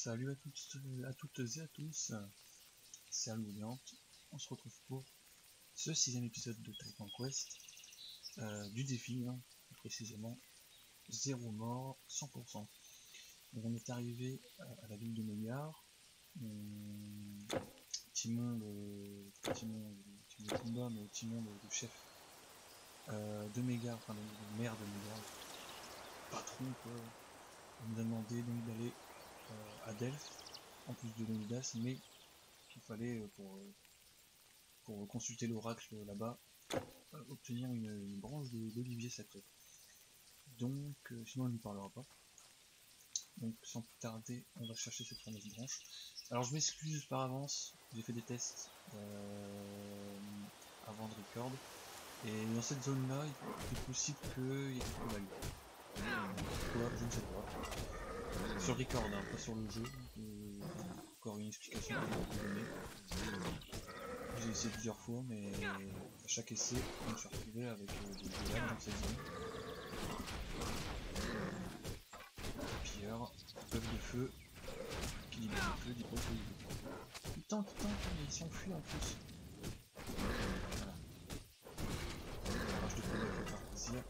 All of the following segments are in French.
Salut à toutes, à toutes et à tous, c'est Almouliante. On se retrouve pour ce sixième épisode de Titan Quest, euh, du défi, hein, précisément, 0 mort, 100%. Donc on est arrivé à la ville de Méliard. Timon, le, Timon, Timon Timon, le, chef euh, de Mégard, enfin le, maire de Mégard, patron quoi, on a demandé donc d'aller à Delphes, en plus de Leonidas, mais qu'il fallait, euh, pour, euh, pour consulter l'oracle là-bas, obtenir une, branche d'olivier sacré. Donc, sinon elle ne parlera pas. Donc sans plus tarder, on va chercher cette fameuse branche. Alors je m'excuse par avance, j'ai fait des tests euh, avant de record. Et dans cette zone-là, il est possible qu'il y ait des. Pourquoi Je ne sais pas. Sur record, hein, pas sur le jeu. Euh, encore une explication que je vais. J'ai essayé plusieurs fois, mais à chaque essai, je me suis retrouvé avec euh, des problèmes dans cette zone. Pilleur, peuvent de feu, qui dit de feu, dit pas de feu. Putain, putain, mais il s'enfuit en plus. Voilà. Alors, je devrais le faire plaisir.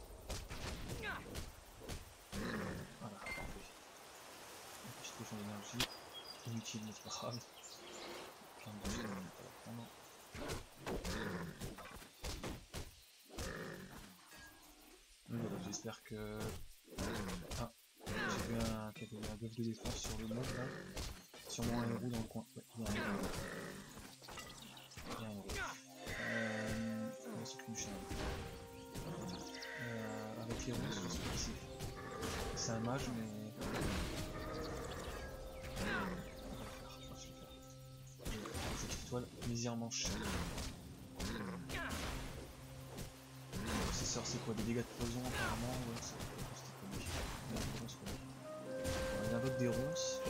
Voilà, parfait. Une petite potion d'énergie. Inutile, mais c'est pas grave. Plein de choses, on va pas la prendre. Donc voilà, j'espère que... Ah, j'ai vu un, un buff de défense sur le mode là. Sûrement un héros dans le coin. Ouais, il y a un héros. Il y a un héros. Euh, on va s'occuper du chien. Euh, avec. C'est un mage, mais. Ces sorts, c'est quoi Des dégâts de poison apparemment Ouais, c'est. Il invoque des ronces.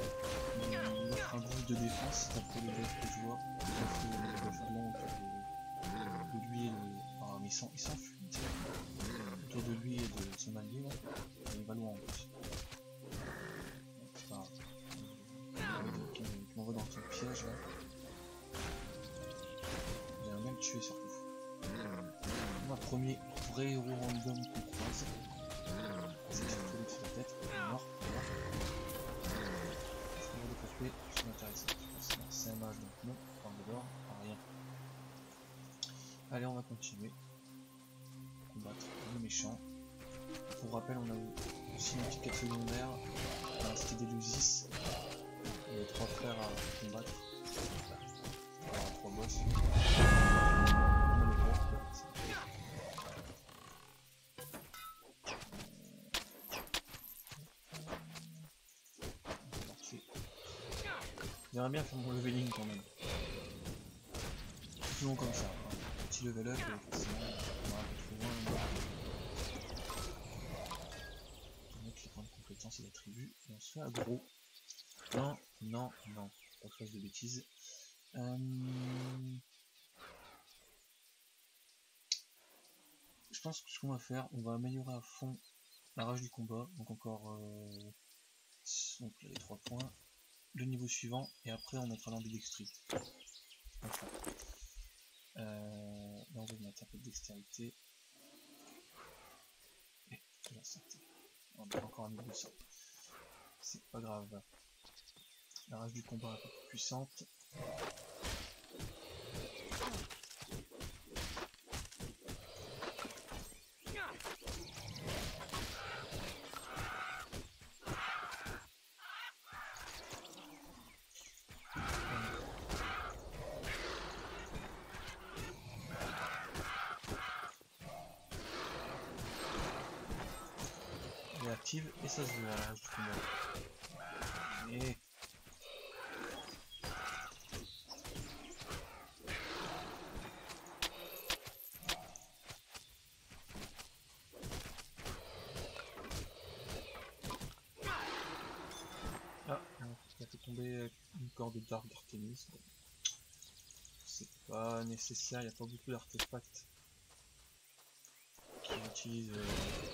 Il offre un boost de défense, c'est un peu le buff que je vois. Il offre le blanc autour de, lui et de. Ah, mais il s'en- il s'enfuit. Autour de lui et de son allié là. Il va loin en plus. Euh, Qui m'envoie dans son piège là. Tuer surtout. Moi, premier vrai héros random qu'on croise. C'est qu'il faut lui sur la tête. Mort. Mort. Je vais le couper, je m'intéresse. C'est un mage donc non, de l'or, pas rien. Allez, on va continuer. Combattre le méchant. Pour rappel, on a aussi une petite quête secondaire. Euh, C'était des Lusis. Il y avait trois frères à combattre. Alors, trois boss. J'aimerais bien faire mon leveling quand même. Plus long comme ça. Petit level up, et forcément, on va loin. On mettre les points de compétence et d'attributs, et on se fait aggro. Non, non, non, pas que de bêtises. Euh... Je pense que ce qu'on va faire, on va améliorer à fond la rage du combat, donc encore euh, donc les 3 points, le niveau suivant, et après on mettra l'ambidextrie. Euh, là on va mettre un peu de dextérité. Et la santé. On a encore un niveau sang. C'est pas grave. La rage du combat un peu plus puissante. Et ça se voit la Ah, il a fait tomber une corde de Dark Artemis. Bon. C'est pas nécessaire, il n'y a pas beaucoup d'artefacts utilise euh,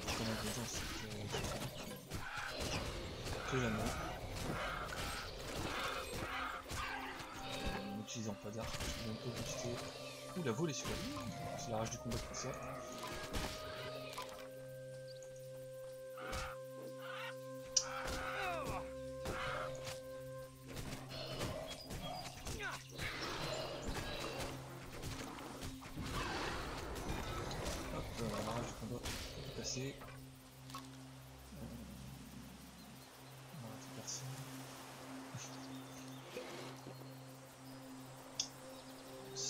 son intelligence euh, que j'aime euh, bien. N'utilisant pas d'arc, je vais un peu Ouh la volée celui-là, c'est la rage du combat comme ça.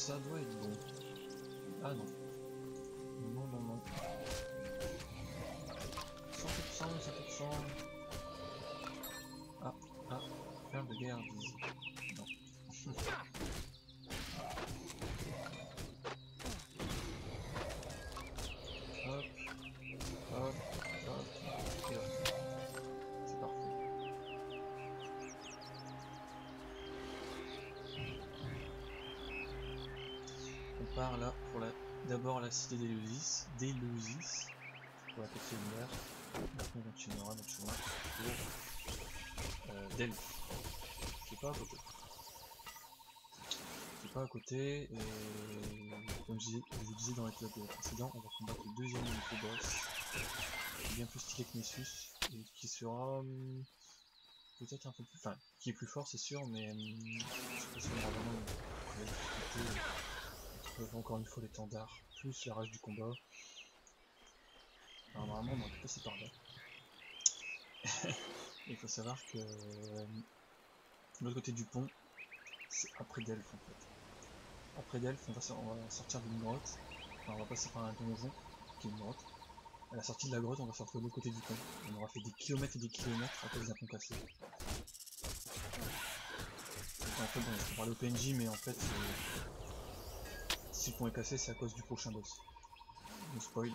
Ça doit être bon. Ah non. Non, non, non. 100%, 100%. Ah, ah, perle de guerre, part là pour la d'abord la cité d'Eleusis, d'Eleusis, pour la secondaire. Après on continuera notre chemin pour euh, Delphes, qui pas à côté. Qui est pas à côté, et comme je, vous disais dans l'épisode précédent, on va combattre le deuxième micro boss, qui est bien plus stylé que Nessus, et qui sera hum, peut-être un peu plus, enfin, qui est plus fort c'est sûr, mais hum, je sais pas si on aura vraiment la difficulté. Encore une fois l'étendard, plus la rage du combat. Alors normalement on aurait pu passer par là. Il faut savoir que euh, l'autre côté du pont, c'est après Delphes en fait. Après Delphes, on va, sortir d'une grotte, enfin on va passer par un donjon, qui est une grotte. À la sortie de la grotte, on va sortir de l'autre côté du pont. On aura fait des kilomètres et des kilomètres à cause d'un pont cassé. En fait, bon, au PNJ, mais en fait, si le pont est cassé, c'est à cause du prochain boss. Spoil.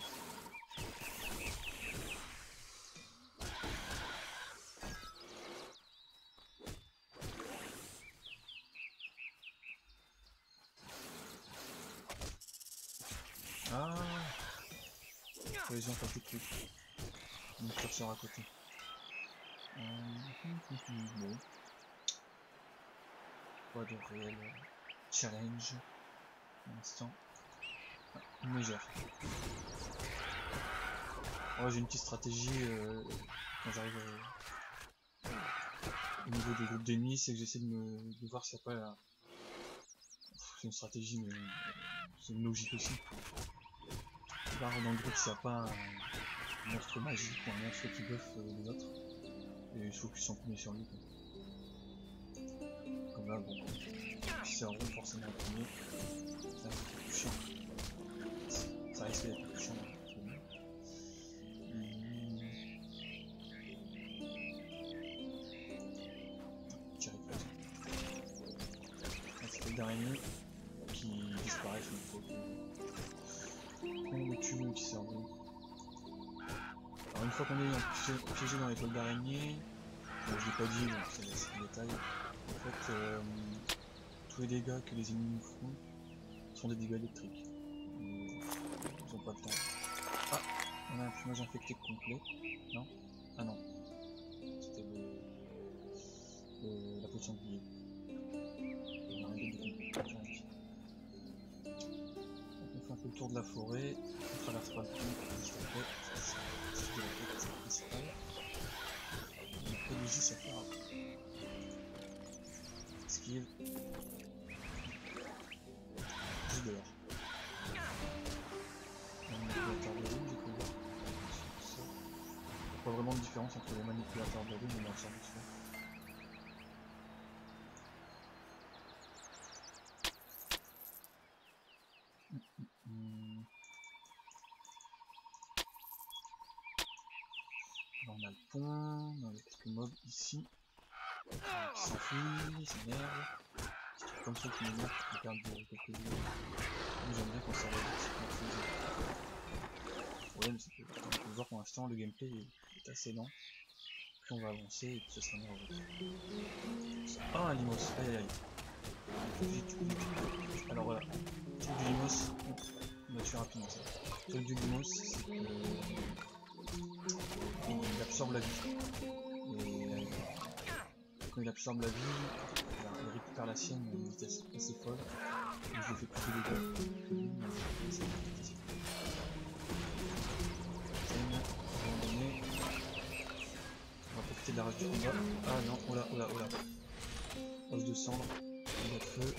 Ah Collision pas tout de suite. Mon à côté. Euh, de réel challenge pour l'instant. Ah, une légère. Ouais, j'ai une petite stratégie euh, quand j'arrive euh, au niveau des groupes d'ennemis, c'est que j'essaie de, me, voir s'il n'y a pas C'est une stratégie, mais euh, c'est une logique aussi. Voir dans le groupe s'il n'y a pas un monstre magique ou un monstre qui buff euh, les autres. Et je focus en premier sur lui. quoi. Comme là, bon, un rond forcément en premier, ça risque d'être plus chiant. Ça risque d'être plus chiant. hein, pour moi. Hum. Tirer plus. Là, c'est les d'araignée qui disparaissent une fois qu'on le tue ou qui cerveau? Alors une fois qu'on est piégé- dans les toiles d'araignée, bon, je l'ai pas dit, donc c'est un détail. En fait, euh, tous les dégâts que les ennemis font sont des dégâts électriques. Euh, Ils ont pas le temps. Ah, on a un plumage infecté complet. Non Ah non. C'était le, la potion de. On fait un peu le tour de la forêt, on traverse pas le juste la. De différence entre les manipulateurs de rune et lanceurs de feu. Hmm. Là, on a le pont, on a quelques mobs ici. Qui s'enfuient, ils s'énervent. Trucs comme ça qui m'énervent, qui me perdent de quelques vies. Moi j'aime bien ça va vite, c'est Le problème c'est que, comme on peut le voir pour l'instant, le gameplay est, est assez lent. Plus on va avancer, et plus ça sera nerveux. Ah un limos, aïe aïe aïe. Alors voilà, truc du limos, on va tuer rapidement ça. Truc du limos, c'est que il absorbe la vie. Et quand il absorbe la vie, il, perd la sienne à une vitesse assez folle. Donc je fais plus de dégâts du. Ah non, oh là, oh là, oh là. De cendre, de feu.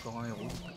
Encore un héros.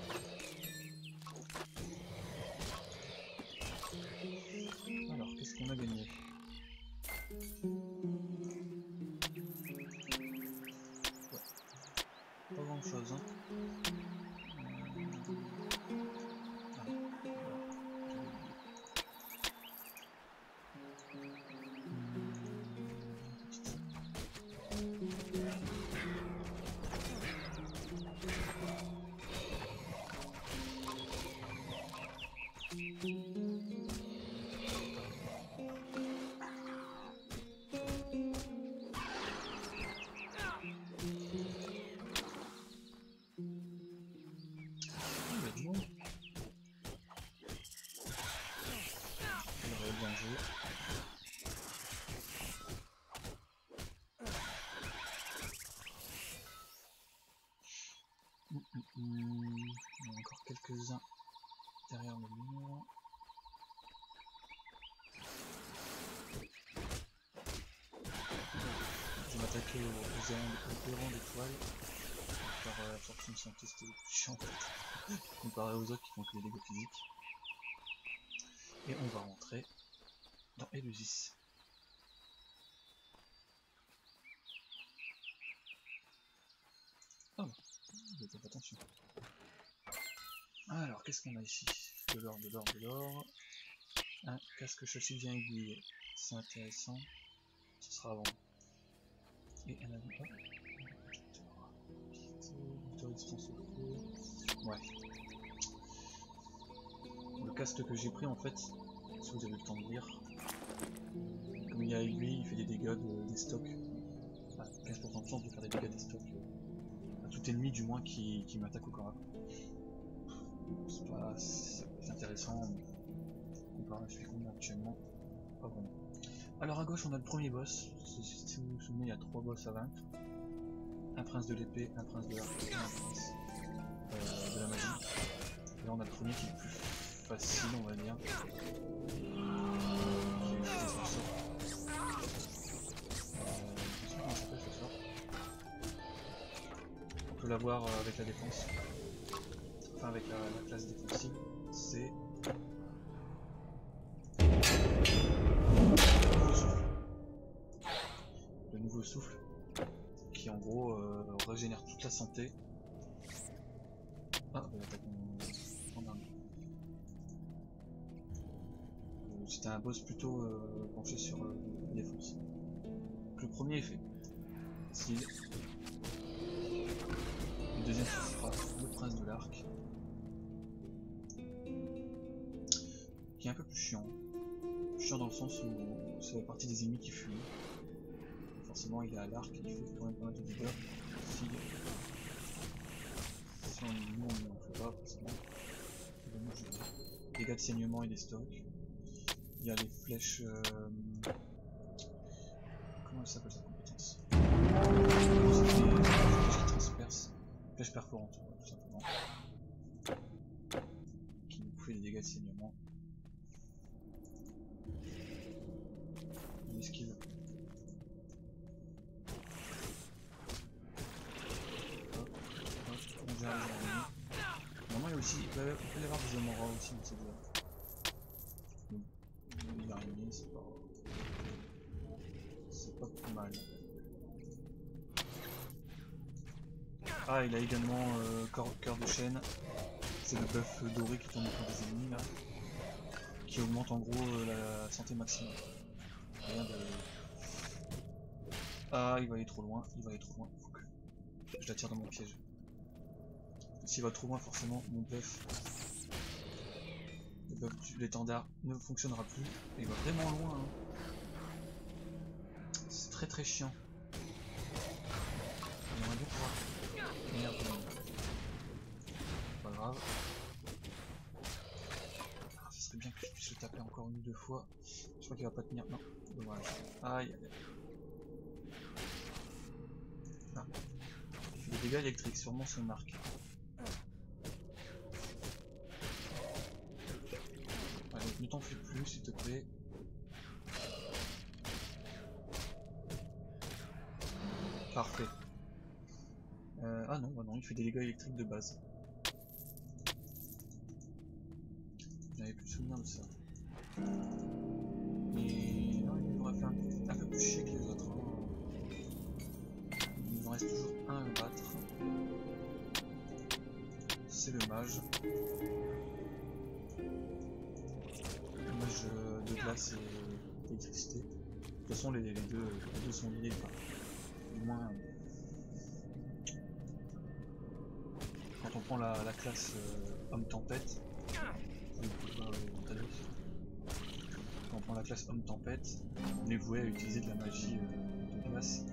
Aux errants d'étoiles. Euh, de santé c'était le plus chiant en fait. Comparé aux autres qui font que les dégâts physiques. Et on va rentrer dans Elusis. J'ai pas attention. Alors, qu'est-ce qu'on a ici? De l'or, de l'or, de l'or. Un casque châssis bien aiguillé. C'est intéressant. Ce sera avant. Et un. Ouais. Le casque que j'ai pris en fait, si vous avez le temps de lire, comme il y a aiguille, il fait des dégâts de, des stocks. Ah, 15% de chance de faire des dégâts des stocks. À tout ennemi du moins qui, qui m'attaque au corps. C'est pas intéressant comparé à celui qu'on a actuellement. Pas vraiment. Alors à gauche on a le premier boss. Si vous vous souvenez il y a trois boss à vaincre. Un prince de l'épée, un prince de l'arc et un prince euh, de la magie. Là on a le premier qui est le plus facile on va dire. On peut l'avoir euh, avec la défense. Enfin avec la, la classe défensive. C'est souffle qui en gros euh, régénère toute la santé. Ah, dernier. Euh, C'était un boss plutôt euh, penché sur euh, défense. Donc, le premier est fait. Le deuxième sera le prince de l'arc. Qui est un peu plus chiant. Chiant dans le sens où c'est la partie des ennemis qui fuient. Forcément il est à l'arc, il fait quand même pas mal de dégâts. Si, si on nous on n'en fait pas forcément. Dégâts de saignement et des stocks. Il y a les flèches. euh, Comment elle s'appelle cette compétence? C'est flèches perforantes, tout simplement. Qui nous fait des dégâts de saignement. Une. Ah, il a également euh, cœur, de chêne. C'est le buff doré qui tombe autour des ennemis là. Qui augmente en gros euh, la santé maximale. Ah, il va aller trop loin, il va aller trop loin. Je l'attire dans mon piège. S'il va trop loin, forcément, mon buff, l'étendard ne fonctionnera plus. Il va vraiment loin. hein. C'est très très chiant. On aimerait bien pouvoir. Merde. Pas grave. Ah, serait bien que je puisse le taper encore une ou deux fois. Je crois qu'il va pas tenir. Non, dommage. Aïe, aïe, Ah. Il dégâts électriques, sûrement son marque. T'en fais plus, s'il te plaît. Parfait. Euh, ah non, bah non, il fait des dégâts électriques de base. J'avais plus souvenir de ça. Et il aurait fait un, un, peu plus chier que les autres. Hein. Il nous en reste toujours un à battre. C'est le mage. De glace et d'électricité. De toute façon, les, les, deux, sont liés. Enfin, moins, quand on prend la, la classe euh, homme tempête, quand on prend la classe homme tempête, on est voué à utiliser de la magie euh, de glace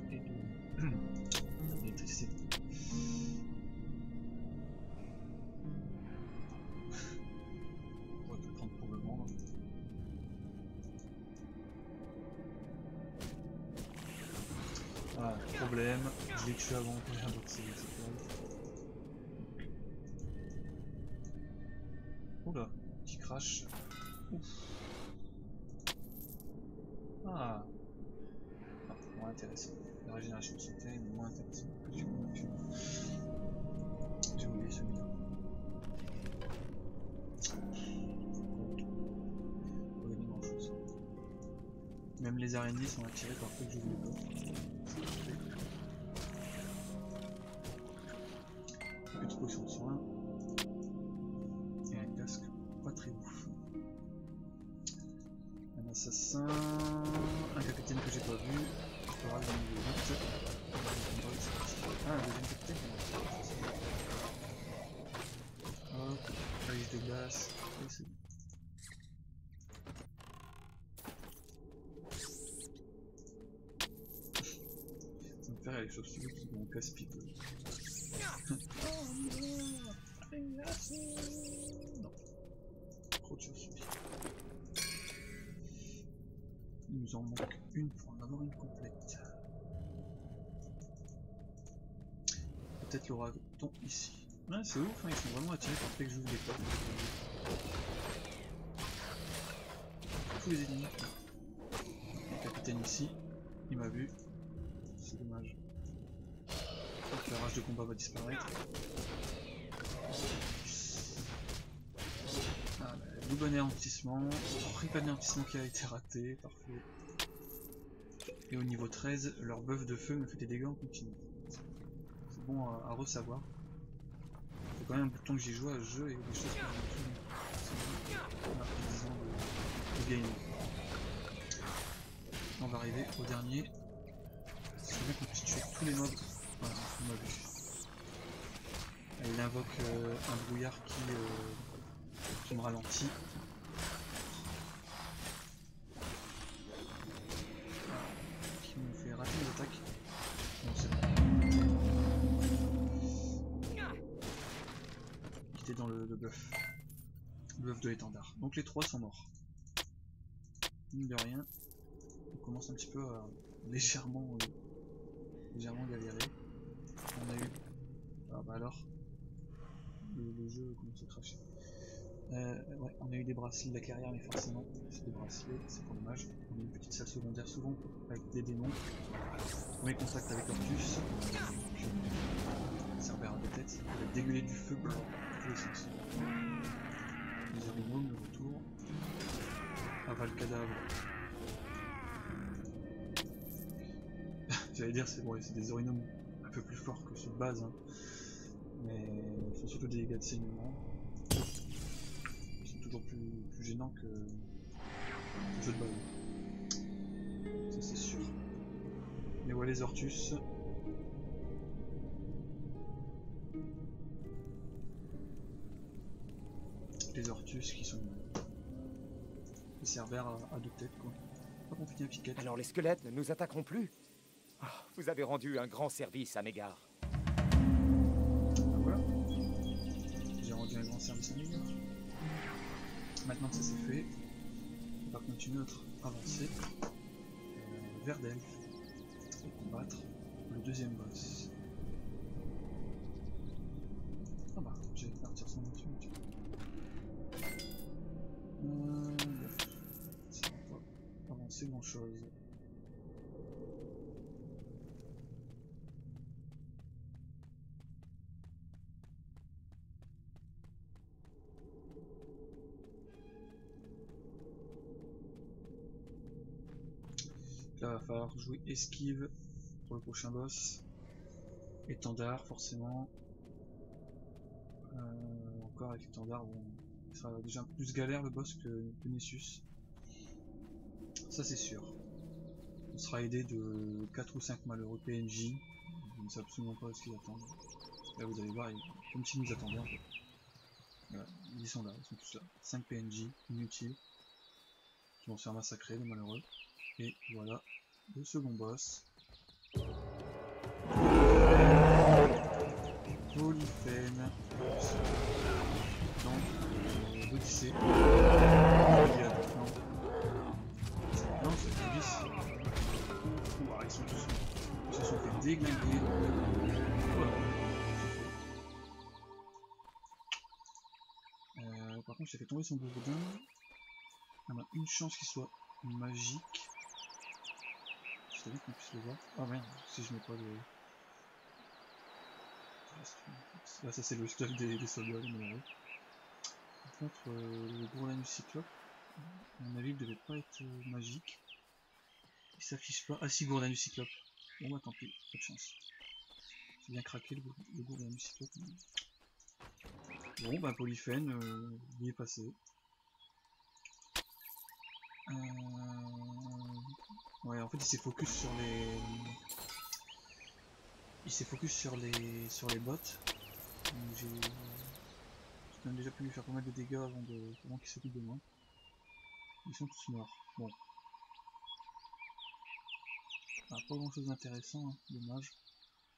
tué avant, donc c'est Oula, petit crash. Ouf. Ah. ah. moins intéressant. La régénération est moins intéressant que du J'ai oublié celui-là. Pas. Même les araignées sont attirées par fait que je vous les Plus de soins. Et un casque pas très ouf. Un assassin, un capitaine que j'ai pas vu, aura le niveau 8. Un deuxième capitaine Hop, rage de glace, et c'est bon. Ça me fait les chauves-souris qui vont casse-pipe. Non. Trop de chauves-souris. Il nous en manque une pour en avoir une complète. Peut-être l'aura-t-on ici. Ouais, c'est ouf, hein, ils sont vraiment attirés par le fait que j'ouvre des portes. Tous les ennemis. Le capitaine ici, il m'a vu. C'est dommage. La rage de combat va disparaître. Ah, double anéantissement, triple anéantissement qui a été raté, parfait. Et au niveau 13, leur buff de feu me fait des dégâts en continu. C'est bon à, à ressavoir. C'est quand même un bout de temps que j'ai joué à ce jeu et des choses que j'ai On a pris 10 ans de, gaming. On va arriver au dernier. C'est bien qu'on puisse tuer tous les mobs. On m'a vu. Elle invoque euh, un brouillard qui, euh, qui me ralentit. Qui me fait rater les attaques. Qui était dans le, le buff. Le buff de l'étendard. Donc les trois sont morts. Mine de rien, on commence un petit peu à légèrement, euh, légèrement galérer. On a eu. Ah bah alors. Le, jeu commence à cracher. Euh, ouais, on a eu des bracelets de la carrière, mais forcément, c'est des bracelets, c'est pour dommage. On a une petite salle secondaire souvent avec des démons. Premier contact avec Orcus. Cerbère de tête. Il va dégueuler du feu blanc dans tous les sens. Les Arimum, le retour. Aval cadavre. J'allais dire, c'est bon, c'est des Orinum un peu plus forts que ceux de base, hein. mais ils font surtout des dégâts de saignement. Sont toujours plus, plus gênants que le jeu de base. Ça, c'est sûr. Mais ouais, les Ortus. Les Ortus qui sont des cerbères à, deux têtes, quoi. Pas compliqué. Alors les squelettes ne nous attaqueront plus Vous avez rendu un grand service à Mégare. Ben voilà. J'ai rendu un grand service à mes gars. Maintenant que ça c'est fait, on va continuer notre avancée euh, vers Delphes et combattre le deuxième boss. Ah bah, j'ai partir sans dessus. Euh, ça va pas avancer grand chose. Jouer esquive pour le prochain boss. Étendard, forcément. Euh, encore avec étendard, bon, il sera déjà plus galère le boss que, Nessus. Ça, c'est sûr. On sera aidé de 4 ou 5 malheureux PNJ. Je ne sais absolument pas ce qu'ils attendent. Là, vous allez voir, comme s'ils nous attendaient ils sont là, ils sont tous là. 5 PNJ, inutiles. Qui vont se faire massacrer, les malheureux. Et voilà, le second boss. Polyphène. Donc, euh, l'Odyssée. Plans. Non, c'est Police. Ouah, ils sont tous. Ils se sont fait déglinguer. Euh, par contre, j'ai fait tomber son bourdin. On a une chance qu'il soit magique. Ah merde, si je mets pas le. Là, ça c'est le stuff des, soldats, malheureux. Par contre, euh, le gourlin du cyclope, à mon avis, il devait pas être euh, magique. Il s'affiche pas. Ah si, gourlin du cyclope. Bon bah tant pis, pas de chance. J'ai bien craqué le, le gourlin du cyclope. mais- Bon bah Polyphène, euh, il est passé. En fait, il s'est focus sur les. Il s'est focus sur les sur les bots. J'ai même déjà pu lui faire pas mal de dégâts avant qu'il s'occupe de moi. Ils sont tous morts. Bon. Ah, pas grand chose d'intéressant, hein, dommage.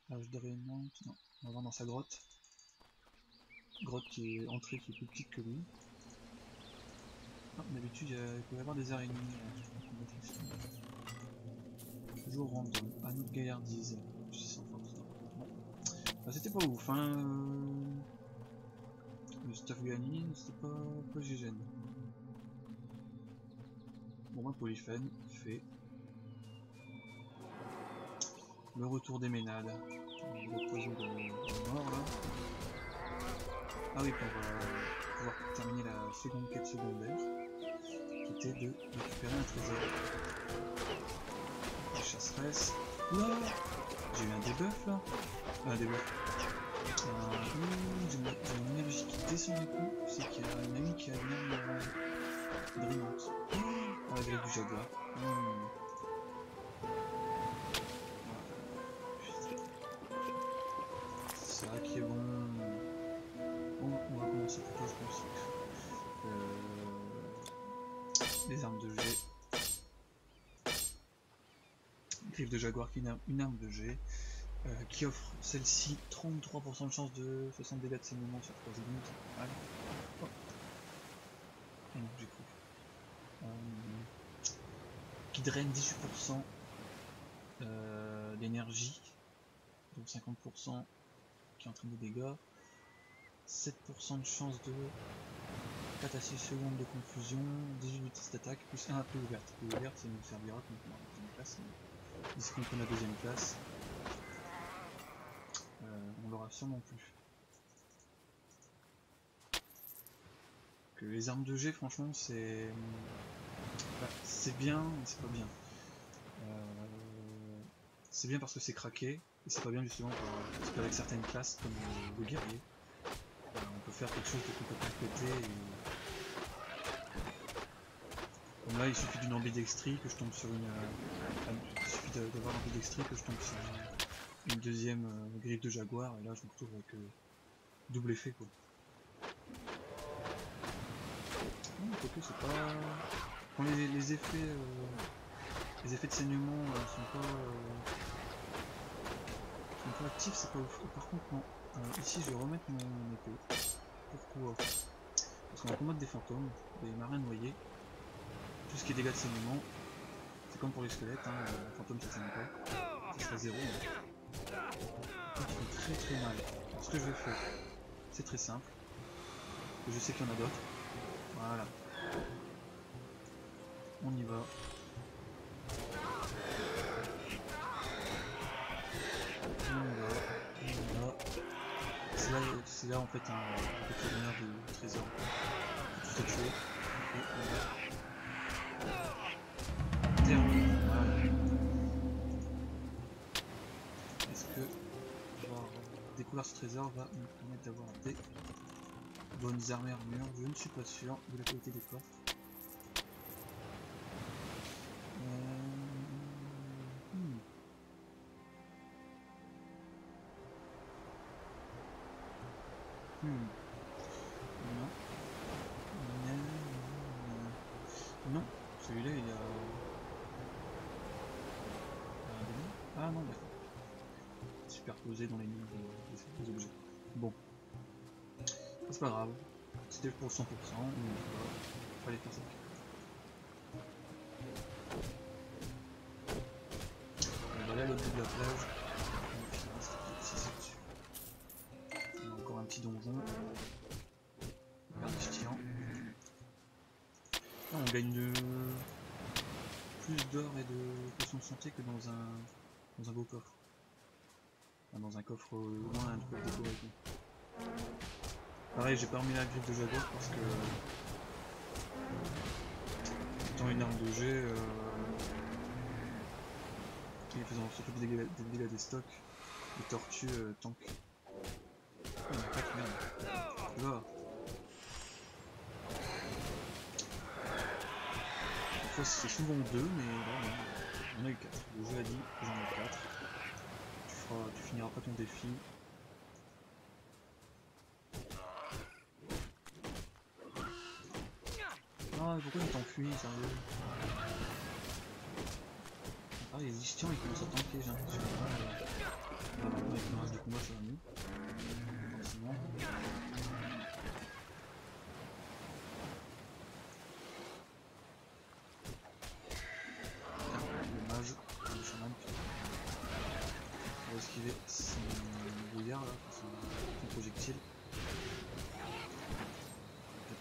L'âge rayonnement, non. On va voir dans sa grotte. Grotte qui est entrée qui est plus petite que lui. Ah, D'habitude, il peut y avoir des araignées. euh, Toujours random. À notre gaillardise. C'était pas ouf, hein. Le stuff gagné, c'était pas, pas gégène. Bon, bah, Polyphène fait le retour des ménades. Le poison mort là. Ah oui, pour euh, pouvoir terminer la seconde quête secondaire, qui était de récupérer un trésor. Chasseresse. Oula J'ai eu un debuff là Un debuff. Euh, J'ai j'ai mon énergie qui descend du coup, c'est qu'il y a une amie qui a une arme euh. Ah, grille du jaguar. Hmm. Jaguar qui est une arme, de jet. euh, qui offre celle-ci 33% de chance de 60 dégâts de saignement sur 3 ennemis. Ouais. Oh. Cru. Qui draine 18% euh, d'énergie, donc 50% qui entraîne des dégâts, 7% de chance de 4 à 6 secondes de confusion, 18 vitesses d'attaque, plus 1 à plus ouverte. Plus ouverte, ça nous servira la deuxième classe. mais Ici, on a la deuxième classe, euh, on l'aura sûrement plus. Que les armes de jet, franchement, c'est bah, c'est bien, mais c'est pas bien. Euh, c'est bien parce que c'est craqué, et c'est pas bien justement parce qu'avec certaines classes comme le, le guerrier, euh, on peut faire quelque chose de complètement pété. Et... Comme là, il suffit d'une ambidextrie que je tombe sur une. euh, il suffit d'avoir l'ambidextrie que je tombe sur une, deuxième euh, griffe de jaguar, et là je me retrouve avec euh, double effet quoi. Quoique c'est pas. Quand les, effets. euh, les effets de saignement euh, sont pas. sont pas actifs, c'est pas ouf. Par contre, non. Ici, je vais remettre mon épée. Pourquoi? Parce qu'on va combattre des fantômes, des marins noyés. Tout ce qui est dégâts de saignement, c'est comme pour les squelettes, hein, les fantômes ça saigne pas. Ça sera zéro. Donc, ils font très très mal. Ce que je vais faire, c'est très simple. Je sais qu'il y en a d'autres. Voilà. On y va. C'est là, en fait un petit bonheur du trésor. Tu t'es tué. Et ce trésor va nous permettre d'avoir des bonnes armées armures Je ne suis pas sûr de la qualité des coffres. Euh, hmm. Hmm. Non. Celui-là, il a... un démon Ah non, d'accord. Superposé dans les lignes des, des objets. Bon. C'est pas grave. C'était pour 100%, mais voilà. fallait faire ça. Voilà le bout de la plage. On. On a encore un petit donjon. Verdistiant. Là, on gagne de... plus d'or et de potions de santé que dans un dans un beau coffre. Enfin, dans un coffre euh, loin, un truc décoré. Pareil, j'ai pas remis la griffe de jaguar parce que étant une arme de jet, euh, et faisant surtout des dégâts des, dégâts des stocks, les tortues euh, tank. Oh, il y en a quatre, merde. Là. Des fois c'est souvent deux, mais. On a eu 4. Le jeu a dit j'en ai 4. Tu, feras, tu finiras pas ton défi. Ah, mais pourquoi il t'enfuit, sérieux Ah, les Istians ils commencent à tanker, j'ai l'impression. Ah, euh... avec le reste du combat, ça va mieux.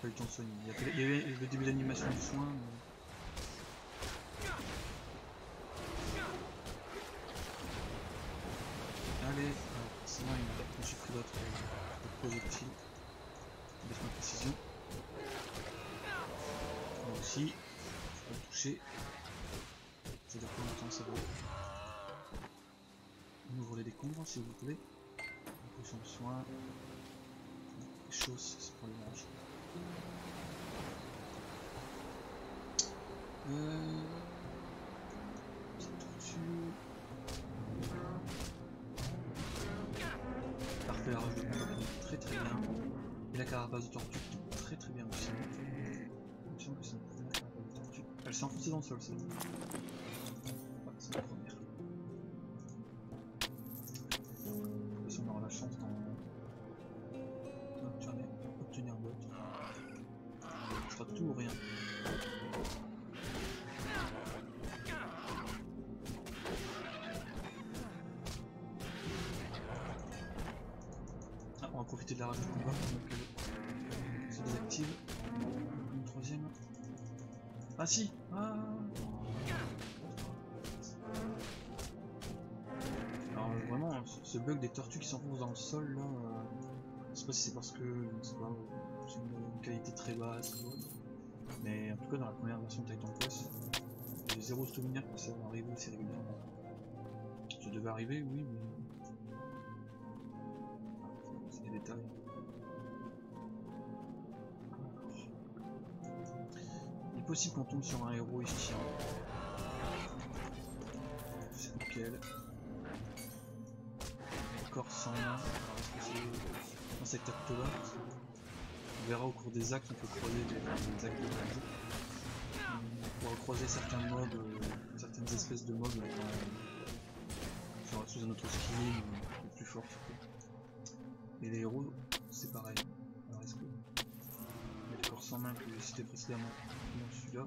Eu le temps de soigner. Il y, a avait le début d'animation du soin. mais- Allez, sinon il j'ai pris d'autres euh, projectiles. Avec ma précision. Moi aussi, je peux le toucher. Ça dure combien de temps ça vaut On ouvre les décombres si vous voulez. Potion de soin. Les choses, c'est pour les manger. Euh... Très très bien. Et la carapace de tortue très très bien aussi. C'est. Elle s'est enfoncée dans le sol, celle Ouais, ou rien. Ah, on va profiter de la rage de combat donc euh, se désactive. Une troisième. Ah si Ah Alors vraiment, ce- bug des tortues qui s'enfoncent dans le sol là, euh, je sais pas si c'est parce que c'est une qualité très basse ou autre. Mais en tout cas dans la première version de Titan Quest, j'ai zéro souvenir que ça arrivait aussi régulièrement. Ça devait arriver, oui, mais c'est des détails. Il est possible qu'on tombe sur un héros ici. C'est lequel Corps sans main. Est-ce que c'est cet acte là On verra au cours des actes, on peut croiser des, actes de magie. On pourra croiser certains modes, euh, certaines espèces de modes là, dans- sur- sous un autre skill ou plus fort. Et les héros, c'est pareil. Est-ce que. Mais le toujours sans main que j'ai cité précédemment dans celui-là.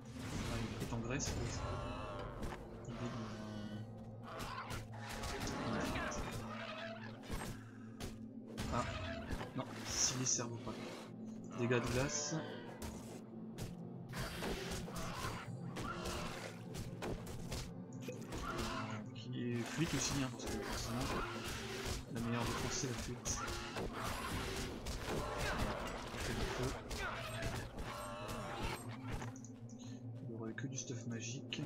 Il est en Grèce. Il Ah, non, si les cerveaux pas. Dégâts de glace. Qui est fuite aussi, hein, parce que la meilleure défense c'est la fuite. Il aurait que du stuff magique.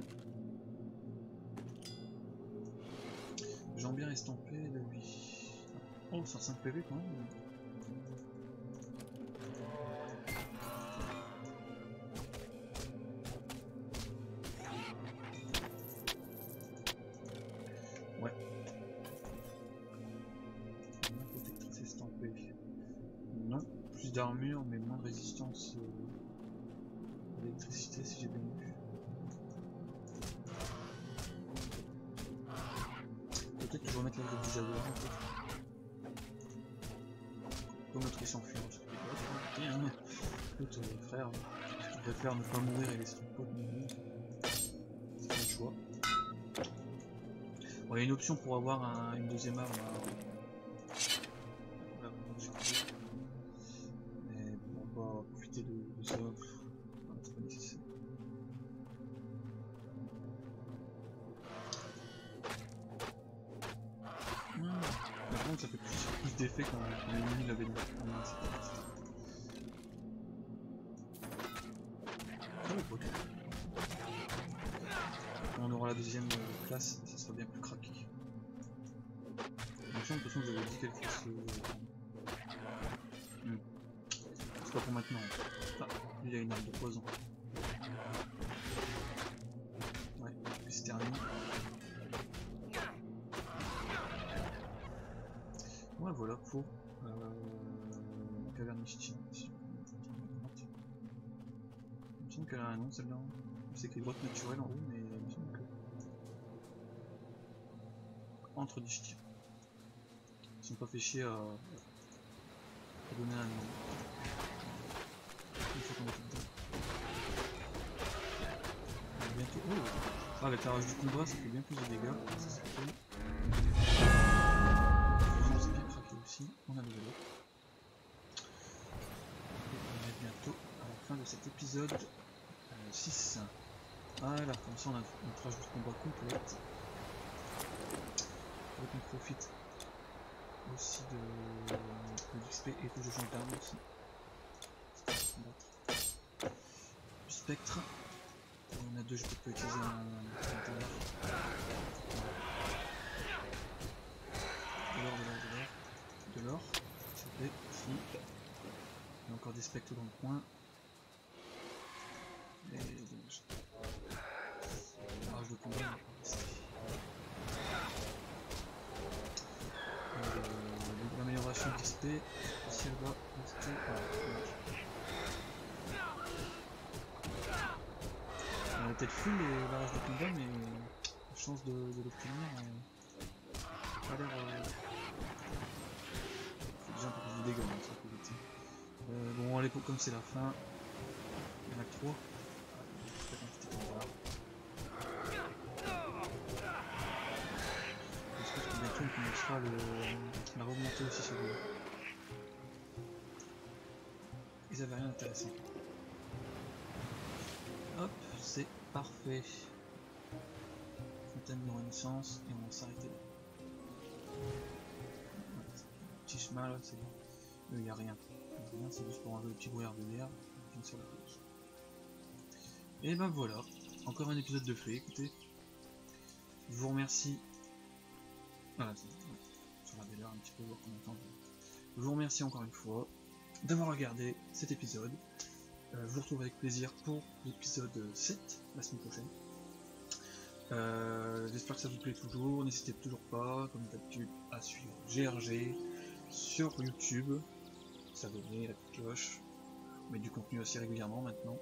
J'en bien estampé là oui. Oh, 105 PV quand même. Ouais. Protectrice estampée. Non, plus d'armure mais moins de résistance euh, à l'électricité si j'ai bien vu. Peut-être que je vais remettre la réalisateur en fait. Comme notre s'enfuir, écoute euh, frère, je préfère ne pas mourir et laisser ton pote mourir. Une option pour avoir un- une deuxième arme. hein. Pas pour maintenant. Ah, il a une arme de poison. Ouais, c'est terminé. Ouais, voilà, pour euh, Caverne Mystique. Il me semble qu'elle a un nom celle-là. C'est que les grottes naturelles en haut, mais il me semble que. Entre ch'tis. Ils sont pas fait chier à, à donner un nom. Une fois qu'on. On va bientôt. Oh Ah, avec la rage du combat, ça fait bien plus de dégâts. Ça, c'est cool. Bien craqué aussi. On a up. Et on est bientôt à la fin de cet épisode euh, 6. Voilà, comme ça on a notre rage du combat complète. Faut qu'on profite aussi de, de l'XP et que je change aussi. Spectre. Il y en a deux, je peux utiliser un. De l'or, de l'or, de l'or. De l'or, s'il vous plaît. Il y a encore des spectres dans le coin. Et dommage. Rage de combat, il va rester. Euh, L'amélioration d'XP, si elle va rester. Voilà, dommage. On a peut-être full les barrages de combat, mais la chance de, l'obtenir euh. Euh... Déjà un peu plus de dégâts, vite. Euh, bon, allez, comme c'est la fin, il y en a que 3. Je pense que bientôt on le, la remontée aussi sur le. Ils avaient rien d'intéressant. Hop, c'est parfait. Fontaine de renaissance et on va s'arrêter là. Petit chemin là, c'est. Il n'y a rien. Rien, c'est juste pour enlever le petit brouillard de l'air. Et ben voilà, encore un épisode de fait, écoutez. Je vous remercie. Voilà, c'est- ouais, regardais l'heure un petit peu, voir combien de temps. Je vous remercie encore une fois d'avoir regardé cet épisode. Euh, je vous retrouve avec plaisir pour l'épisode 7 la semaine prochaine. Euh, J'espère que ça vous plaît toujours. N'hésitez toujours pas, comme d'habitude, à suivre GRG sur YouTube, s'abonner, la petite cloche. On met du contenu assez régulièrement maintenant.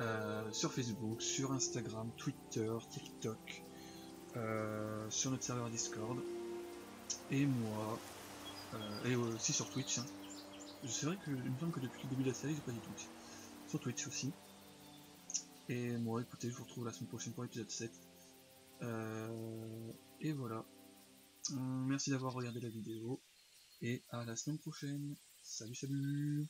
Euh, sur Facebook, sur Instagram, Twitter, TikTok, euh, sur notre serveur Discord. Et moi, euh, et aussi sur Twitch. hein. C'est vrai que il me semble que depuis le début de la série, j'ai pas dit Twitch. Sur Twitch aussi. Et moi, écoutez, je vous retrouve la semaine prochaine pour l'épisode 7. Euh, et voilà. Euh, merci d'avoir regardé la vidéo. Et à la semaine prochaine. Salut, salut